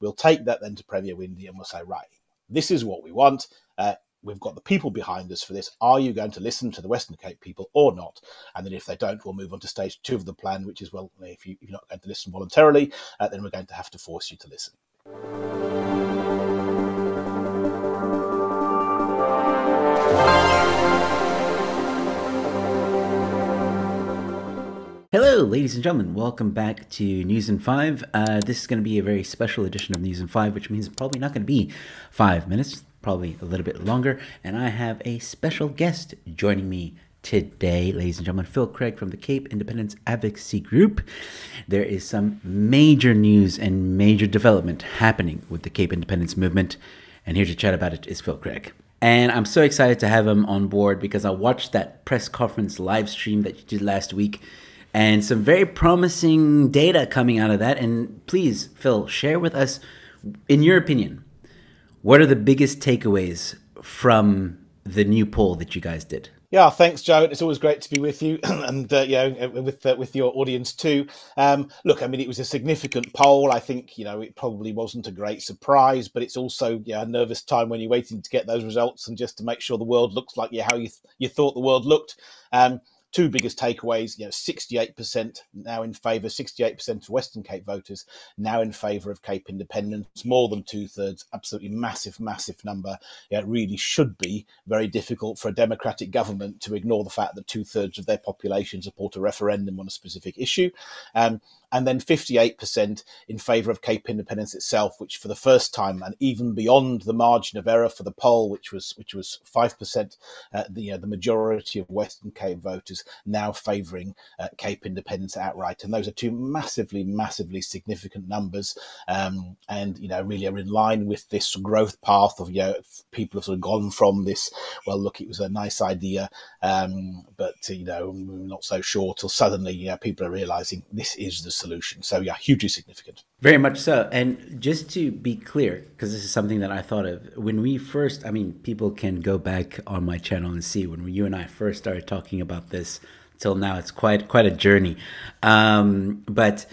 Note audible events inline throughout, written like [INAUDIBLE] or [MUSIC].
We'll take that then to Premier Winde and we'll say, right, this is what we want. Uh, we've got the people behind us for this. Are you going to listen to the Western Cape people or not? And then if they don't, we'll move on to stage two of the plan, which is well, if, you, are not going to listen voluntarily, uh, then we're going to have to force you to listen. Hello, ladies and gentlemen. Welcome back to News in Five. Uh, this is going to be a very special edition of News in Five, which means it's probably not going to be five minutes, probably a little bit longer. And I have a special guest joining me today, ladies and gentlemen. Phil Craig from the Cape Independence Advocacy Group. There is some major news and major development happening with the Cape Independence Movement. And here to chat about it is Phil Craig. And I'm so excited to have him on board because I watched that press conference live stream that you did last week and some very promising data coming out of that. And please, Phil, share with us, in your opinion, what are the biggest takeaways from the new poll that you guys did? Yeah, thanks, Joe. It's always great to be with you, [CLEARS THROAT] and uh, you know, with uh, with your audience too. Um, look, I mean, it was a significant poll. I think you know it probably wasn't a great surprise, but it's also yeah, a nervous time when you're waiting to get those results and just to make sure the world looks like yeah, how you th- you thought the world looked. Um, two biggest takeaways, you know, 68% now in favour, 68% of Western Cape voters now in favour of Cape independence, more than two thirds, absolutely massive, massive number. Yeah, it really should be very difficult for a democratic government to ignore the fact that two thirds of their population support a referendum on a specific issue. Um, and then 58% in favour of Cape independence itself, which for the first time and even beyond the margin of error for the poll, which was which was five percent, uh, the uh, the majority of Western Cape voters now favouring uh, Cape independence outright, and those are two massively, massively significant numbers, um, and you know really are in line with this growth path of you know people have sort of gone from this. Well, look, it was a nice idea, um, but you know not so sure till suddenly you know people are realising this is the solution. So yeah, hugely significant. Very much so. And just to be clear, because this is something that I thought of when we first, I mean, people can go back on my channel and see when you and I first started talking about this till now. It's quite quite a journey. Um, but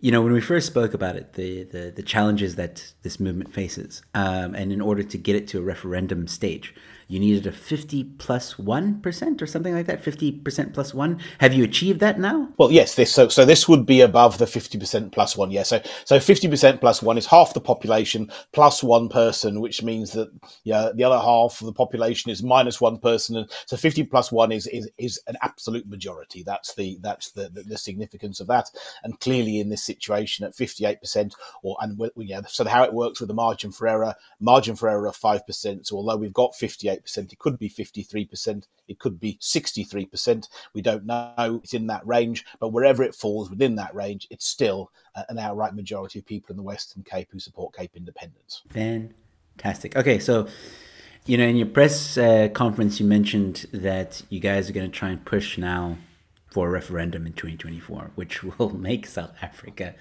you know, when we first spoke about it, the the, the challenges that this movement faces, um, and in order to get it to a referendum stage, you needed a 50 plus 1 or something like that 50% plus 1 have you achieved that now? Well yes this so so this would be above the 50% plus 1 yeah. So so 50% plus 1 is half the population plus one person which means that yeah the other half of the population is minus one person. And so 50 plus 1 is is, is an absolute majority. That's the that's the, the, the significance of that. And clearly in this situation at 58% or and yeah so how it works with the margin for error margin for error of 5% so although we've got 58 percent It could be 53%. It could be 63%. We don't know. It's in that range. But wherever it falls within that range, it's still an outright majority of people in the Western Cape who support Cape independence. Fantastic. Okay, so you know, in your press uh, conference, you mentioned that you guys are going to try and push now for a referendum in 2024, which [LAUGHS] will make South Africa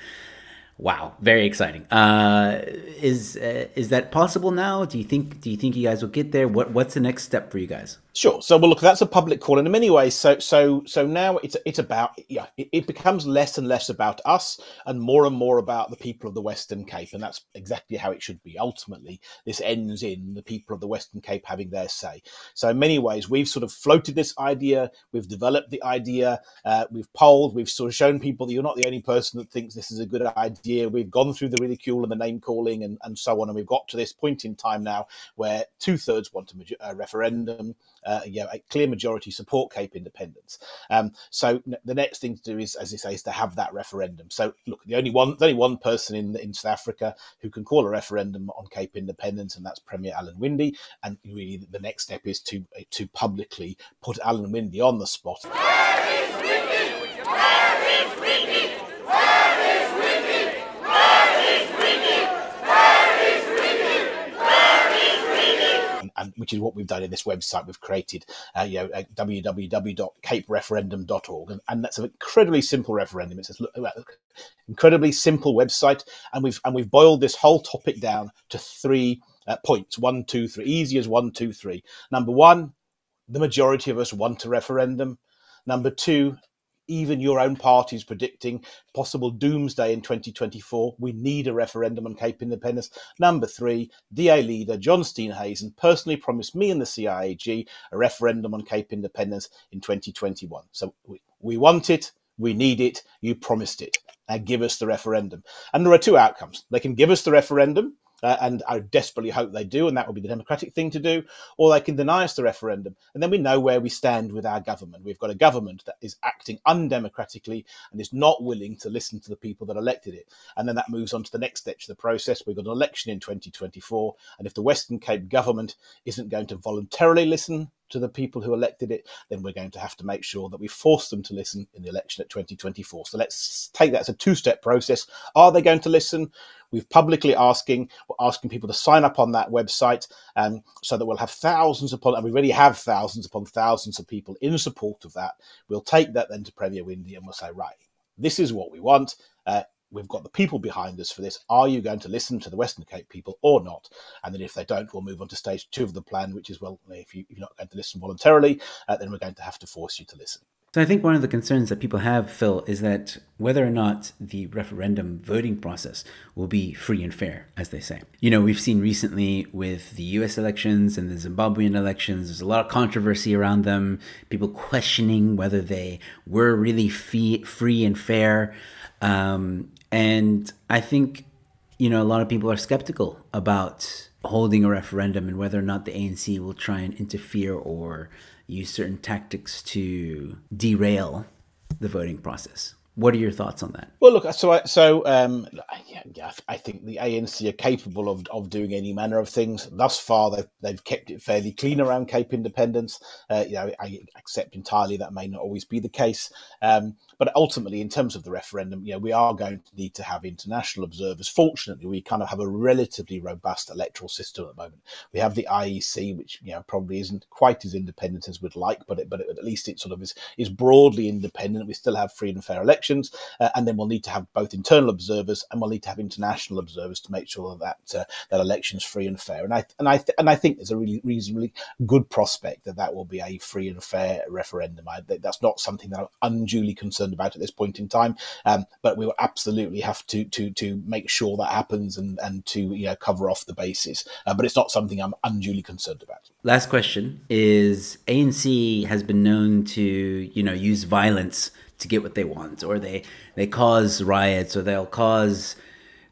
Wow, very exciting. Uh, is uh, is that possible now? Do you think do you think you guys will get there? What what's the next step for you guys? Sure. So, well, look, that's a public call, in many ways, so so so now it's it's about yeah, it, it, becomes less and less about us, and more and more about the people of the Western Cape, and that's exactly how it should be. Ultimately, this ends in the people of the Western Cape having their say. So, in many ways, we've sort of floated this idea, we've developed the idea, uh, we've polled, we've sort of shown people that you're not the only person that thinks this is a good idea. We've gone through the ridicule and the name calling and and so on, and we've got to this point in time now where two thirds want a, a referendum uh, you know, a clear majority support Cape independence. Um, so the next thing to do is, as I say, is to have that referendum. So look, the only one, there's only one person in in South Africa who can call a referendum on Cape independence, and that's Premier Alan Winde. And really, the next step is to to publicly put Alan Winde on the spot. and which is what we've done in this website. We've created, uh, you know, www.capereferendum.org, and, and that's an incredibly simple referendum. It's an incredibly simple website, and we've and we've boiled this whole topic down to three uh, points: one, two, three. Easy as one, two, three. Number one, the majority of us want a referendum. Number two, even your own party is predicting possible doomsday in 2024. We need a referendum on Cape Independence. Number three, DA leader John Steenhuisen personally promised me and the CIAG a referendum on Cape Independence in 2021. So we, we want it, we need it, you promised it. Now give us the referendum. And there are two outcomes. They can give us the referendum uh, and I desperately hope they do, and that will be the democratic thing to do, or they can deny us the referendum, and then we know where we stand with our government. We've got a government that is acting undemocratically and is not willing to listen to the people that elected it, and then that moves on to the next stage of the process. We've got an election in 2024, and if the Western Cape government isn't going to voluntarily listen to the people who elected it, then we're going to have to make sure that we force them to listen in the election at 2024. So let's take that as a two-step process. Are they going to listen? We've publicly asking we're asking people to sign up on that website, um, so that we'll have thousands upon, and we already have thousands upon thousands of people in support of that. We'll take that then to Premier Winde and we'll say, right, this is what we want. Uh, we've got the people behind us for this. Are you going to listen to the Western Cape people or not? And then if they don't, we'll move on to stage two of the plan, which is well, if, you, are not going to listen voluntarily, uh, then we're going to have to force you to listen. So I think one of the concerns that people have, Phil, is that whether or not the referendum voting process will be free and fair, as they say. You know, we've seen recently with the US elections and the Zimbabwean elections, there's a lot of controversy around them, people questioning whether they were really fee- free and fair. Um, and I think, you know, a lot of people are skeptical about holding a referendum and whether or not the ANC will try and interfere or use certain tactics to derail the voting process. What are your thoughts on that? Well, look, so I, so um, yeah, yeah, I think the ANC are capable of, of doing any manner of things. Thus far, they've, they've kept it fairly clean around Cape Independence. Uh, you know, I accept entirely that may not always be the case, um, but ultimately, in terms of the referendum, you know, we are going to need to have international observers. Fortunately, we kind of have a relatively robust electoral system at the moment. We have the IEC, which you know probably isn't quite as independent as we'd like, but it, but at least it sort of is is broadly independent. We still have free and fair elections, uh, and then we'll need to have both internal observers and we'll need to have international observers to make sure that uh, that election's free and fair. And I and I and I think there's a really reasonably good prospect that that will be a free and fair referendum. I, that's not something that I'm unduly concerned concerned about at this point in time. Um, but we will absolutely have to to to make sure that happens and and to you know cover off the bases. Uh, but it's not something I'm unduly concerned about. Last question is ANC has been known to you know use violence to get what they want, or they they cause riots, or they'll cause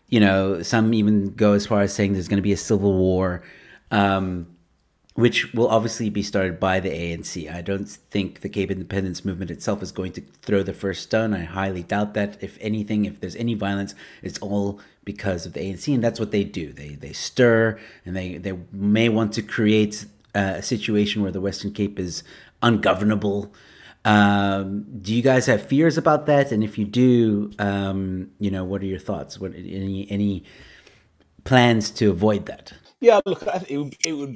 you know some even go as far as saying there's going to be a civil war. Um, which will obviously be started by the ANC. I don't think the Cape Independence movement itself is going to throw the first stone. I highly doubt that. If anything, if there's any violence, it's all because of the ANC, and that's what they do. They they stir, and they they may want to create uh, a situation where the Western Cape is ungovernable. Um, do you guys have fears about that? And if you do, um, you know, what are your thoughts? What any any plans to avoid that? Yeah, look, it would, it would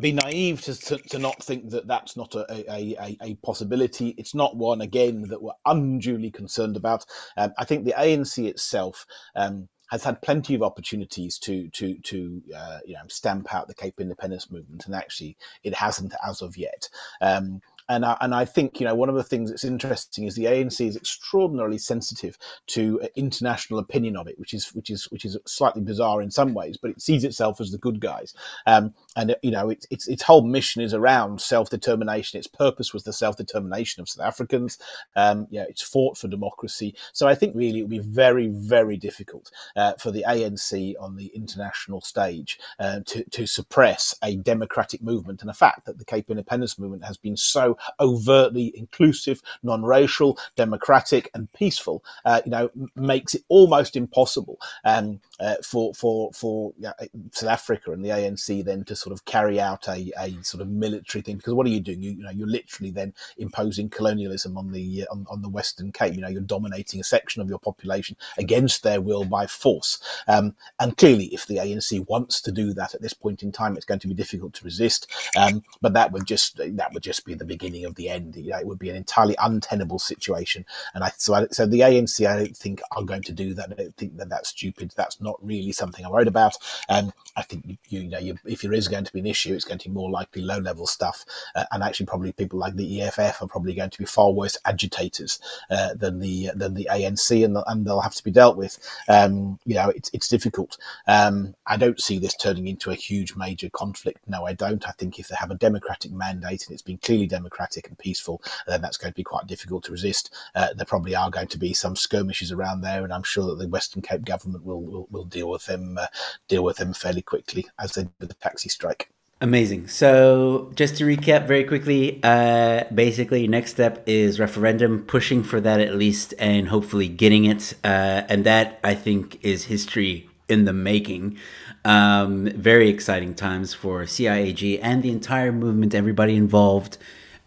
be naive to, to, to, not think that that's not a, a, a, possibility. It's not one, again, that we're unduly concerned about. Um, I think the ANC itself um, has had plenty of opportunities to to to uh, you know stamp out the Cape Independence movement, and actually it hasn't as of yet. Um, and I, and I think you know one of the things that's interesting is the ANC is extraordinarily sensitive to uh, international opinion of it, which is which is which is slightly bizarre in some ways, but it sees itself as the good guys. Um, and uh, you know its its its whole mission is around self determination. Its purpose was the self determination of South Africans. Um, yeah, it's fought for democracy. So I think really it would be very very difficult uh, for the ANC on the international stage uh, to to suppress a democratic movement and the fact that the Cape Independence movement has been so overtly inclusive, non-racial, democratic, and peaceful, uh, you know, makes it almost impossible um, uh, for for for you South Africa and the ANC then to sort of carry out a, a sort of military thing. Because what are you doing? You, you know, you're literally then imposing colonialism on the uh, on, on, the Western Cape. You know, you're dominating a section of your population against their will by force. Um, and clearly, if the ANC wants to do that at this point in time, it's going to be difficult to resist. Um, but that would just that would just be the beginning beginning of the end. You know, it would be an entirely untenable situation. And I so, I, so the ANC, I don't think are going to do that. I don't think that that's stupid. That's not not really something I'm worried about. Um, I think you, you know you, if there is going to be an issue, it's going to be more likely low level stuff, uh, and actually probably people like the EFF are probably going to be far worse agitators uh, than the than the ANC, and, the, and they'll have to be dealt with. Um, you know, it's it's difficult. Um, I don't see this turning into a huge major conflict. No, I don't. I think if they have a democratic mandate and it's been clearly democratic and peaceful, then that's going to be quite difficult to resist. Uh, there probably are going to be some skirmishes around there, and I'm sure that the Western Cape government will will, will deal with them uh, deal with them fairly quickly, as they did with the taxi strike. Amazing. So, just to recap very quickly, uh, basically, next step is referendum, pushing for that at least, and hopefully getting it. Uh, and that I think is history in the making. Um, very exciting times for CIAG and the entire movement, everybody involved.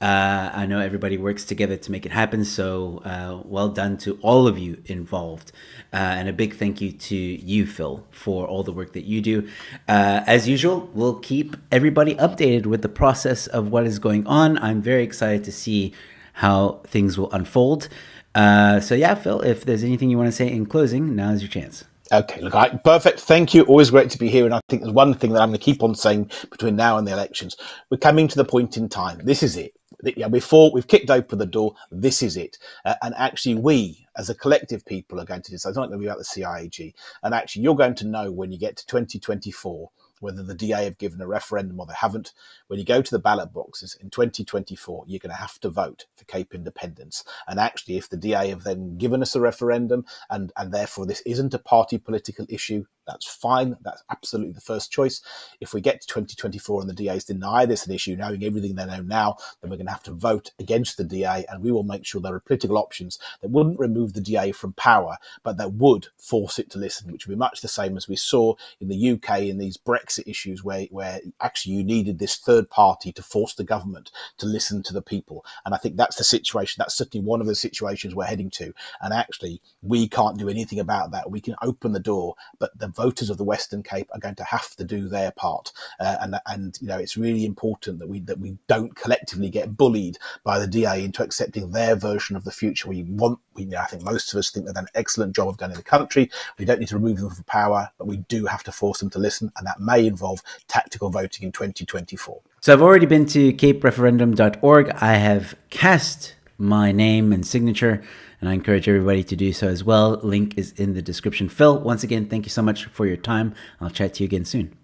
Uh, I know everybody works together to make it happen. So uh, well done to all of you involved. Uh, and a big thank you to you, Phil, for all the work that you do. Uh, as usual, we'll keep everybody updated with the process of what is going on. I'm very excited to see how things will unfold. Uh, so, yeah, Phil, if there's anything you want to say in closing, now is your chance. Okay, look, I, perfect. Thank you. Always great to be here. And I think there's one thing that I'm going to keep on saying between now and the elections. We're coming to the point in time. This is it yeah, before we've kicked open the door, this is it. Uh, and actually, we as a collective people are going to decide. It's not going to be about the CIAG. And actually, you're going to know when you get to 2024 whether the DA have given a referendum or they haven't. When you go to the ballot boxes in 2024, you're going to have to vote for Cape independence. And actually, if the DA have then given us a referendum and, and therefore this isn't a party political issue, that's fine. That's absolutely the first choice. If we get to 2024 and the DAs deny this an issue, knowing everything they know now, then we're going to have to vote against the DA, and we will make sure there are political options that wouldn't remove the DA from power, but that would force it to listen, which would be much the same as we saw in the UK in these Brexit issues, where where actually you needed this third party to force the government to listen to the people. And I think that's the situation. That's certainly one of the situations we're heading to. And actually, we can't do anything about that. We can open the door, but the voters of the Western Cape are going to have to do their part, uh, and and you know it's really important that we that we don't collectively get bullied by the DA into accepting their version of the future. We want, we, you know, I think most of us think they've done an excellent job of running the country. We don't need to remove them from power, but we do have to force them to listen, and that may involve tactical voting in 2024. So I've already been to capereferendum.org. I have cast my name and signature and I encourage everybody to do so as well. Link is in the description. Phil, once again, thank you so much for your time. I'll chat to you again soon.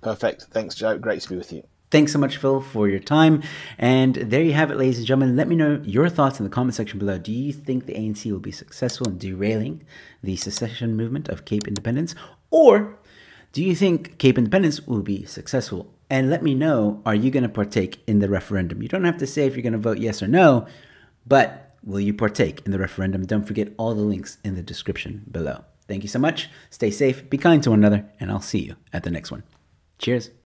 Perfect. Thanks, Joe. Great to be with you. Thanks so much, Phil, for your time. And there you have it, ladies and gentlemen. Let me know your thoughts in the comment section below. Do you think the ANC will be successful in derailing the secession movement of Cape independence? Or do you think Cape independence will be successful? And let me know, are you going to partake in the referendum? You don't have to say if you're going to vote yes or no, but Will you partake in the referendum? Don't forget all the links in the description below. Thank you so much. Stay safe, be kind to one another, and I'll see you at the next one. Cheers.